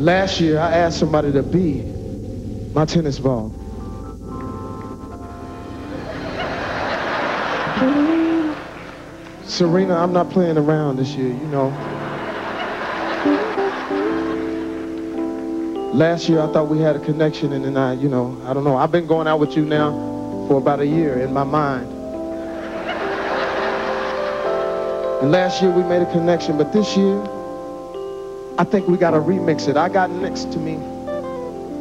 Last year, I asked somebody to be my tennis ball. Serena, I'm not playing around this year, you know. Last year, I thought we had a connection, and then I, you know, I don't know. I've been going out with you now for about a year in my mind. And last year, we made a connection, but this year, I think we got to remix it. I got next to me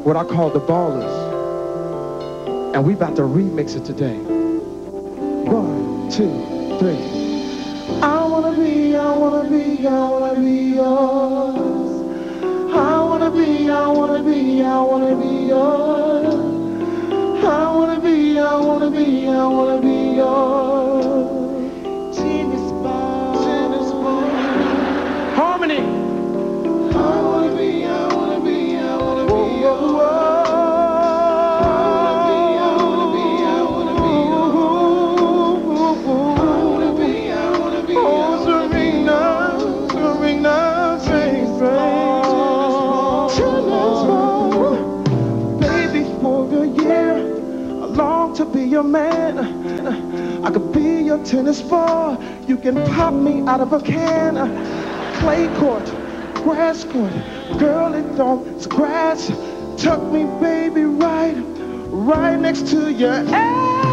what I call the ballers. And we about to remix it today. One, two, three. I wanna be, I wanna be, I wanna be yours. I wanna be, I wanna be, I wanna be yours. I wanna be, I wanna be, I wanna be yours. To be your man. I could be your tennis ball. You can pop me out of a can. Clay court, grass court, girl, it don't scratch. Tuck me, baby, right, right next to your ass.